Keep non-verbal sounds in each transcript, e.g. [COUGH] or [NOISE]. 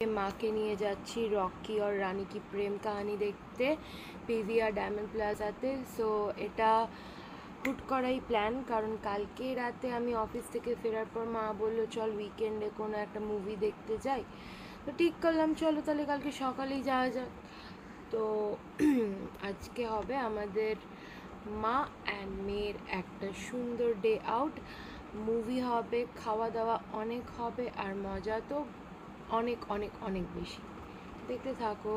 মাকে নিয়ে যাচ্ছি, রকি আর রানী কি প্রেম কাহানি দেখতে পিভিআর ডায়মন্ড প্লাজাতে। সো এটা হুট করাই প্ল্যান কারণ কালকে রাতে আমি অফিস থেকে ফেরার পর মা বলল, চল উইকেন্ডে কোনো একটা মুভি দেখতে যাই। তো ঠিক করলাম, চলো তাহলে কালকে সকালেই যাওয়া যাক। তো [CLEARS THROAT] আজকে হবে আমাদের মা অ্যান্ড মেয়ের একটা সুন্দর ডে আউট মুভি হবে, খাওয়া দাওয়া অনেক হবে, আর মজা তো অনেক অনেক অনেক বেশি। দেখতে থাকো।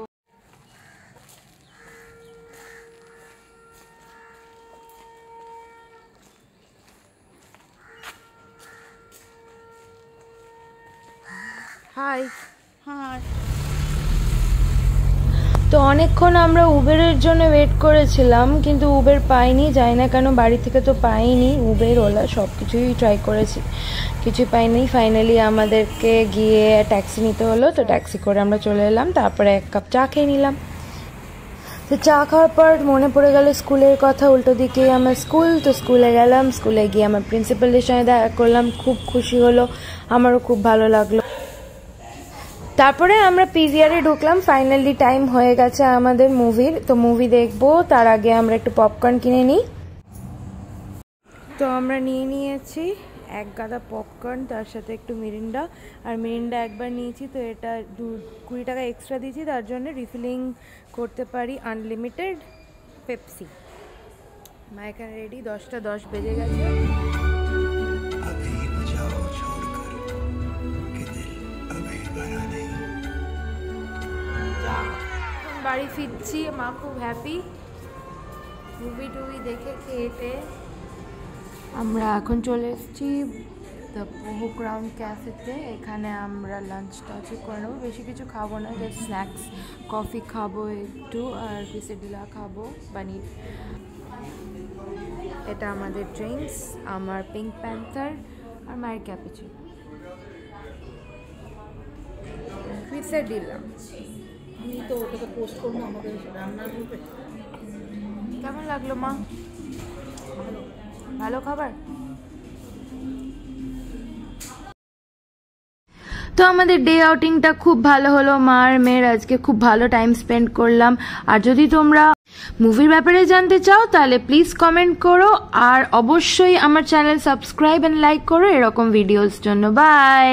হাই হাই তো অনেকক্ষণ আমরা উবেরের জন্য ওয়েট করেছিলাম, কিন্তু উবের পাইনি, যাই না কেন বাড়ি থেকে তো পাইনি। উবের, ওলা সব কিছুই ট্রাই করেছি। কিছুই পাইনি। ফাইনালি আমাদেরকে গিয়ে ট্যাক্সি নিতে হলো, তো ট্যাক্সি করে আমরা চলে এলাম। তারপরে এক কাপ চা খেয়ে নিলাম। তো চা খাওয়ার পর মনে পড়ে গেল স্কুলের কথা, উল্টো দিকে আমার স্কুল, তো স্কুলে গেলাম। স্কুলে গিয়ে আমার প্রিন্সিপালের সঙ্গে দেখা করলাম। খুব খুশি হলো। আমারও খুব ভালো লাগল। তারপরে আমরা পিভিআরে ঢুকলাম ফাইনালি টাইম হয়ে গেছে আমাদের মুভির তো মুভি দেখব, তার আগে আমরা একটু পপকর্ন কিনে নিই। তো আমরা নিয়ে নিয়েছি এক গাদা পপকর্ন তার সাথে একটু মিরিন্ডা। আর মিরিন্ডা একবার নিয়েছি, তো এটা দু কুড়ি টাকা এক্সট্রা দিয়েছি, তার জন্য রিফিলিং করতে পারি আনলিমিটেড পেপসি মা রেডি দশটা দশ বেজে গেছে। বাড়ি ফিরছি, মা খুব হ্যাপি মুভি টুভি দেখে খেয়েতে আমরা এখন চলে এসেছি দ্য ক্রাউন ক্যাফেতে এখানে আমরা লাঞ্চ টাচও করে নেব। বেশি কিছু খাব না জাস্ট স্ন্যাক্স কফি খাব একটু আর পিসেডিলা খাব বানিয়ে এটা আমাদের ড্রিঙ্কস আমার পিঙ্ক প্যান্থার আর মায়ের ক্যাপিচি পিসেডিলা তো ওটাকে পোস্ট করব, আমাদের রান্নার গ্রুপে কেমন লাগল মা? ভালো খাবার? তো আমাদের ডে আউটিংটা খুব ভালো হলো, মা আর মেয়ের আজকে খুব ভালো টাইম স্পেন্ড করলাম। আর যদি তোমরা মুভির ব্যাপারে জানতে চাও, তাহলে প্লিজ কমেন্ট করো, আর অবশ্যই আমার চ্যানেল সাবস্ক্রাইব অ্যান্ড লাইক করো, এরকম ভিডিওস জন্য। বাই